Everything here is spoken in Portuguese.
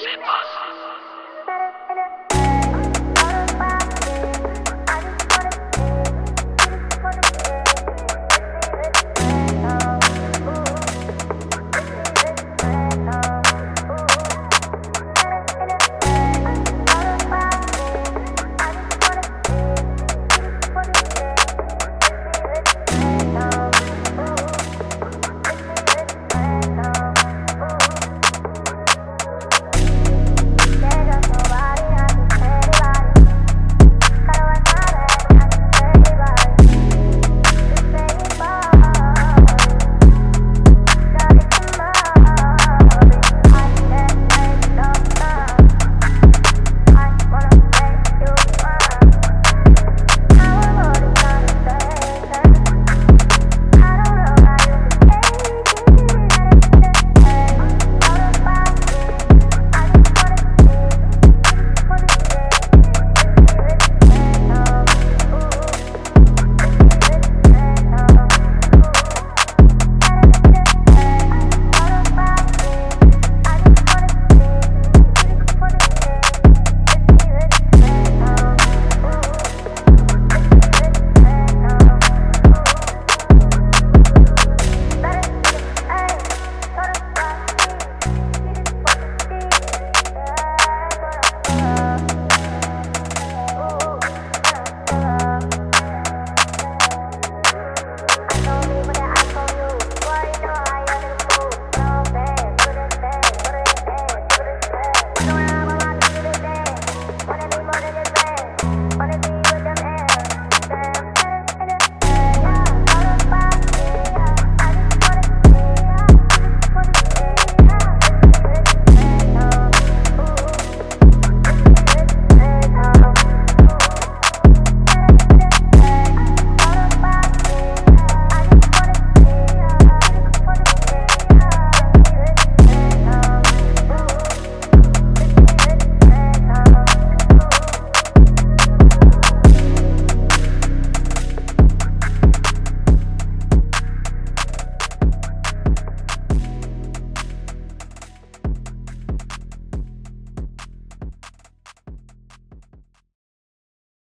Você passa.